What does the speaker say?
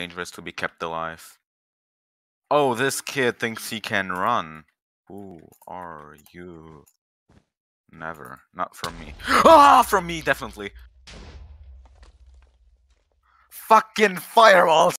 dangerous to be kept alive. Oh, this kid thinks he can run. Who are you? Never. Not from me. Ah, from me, definitely. Fucking fireballs!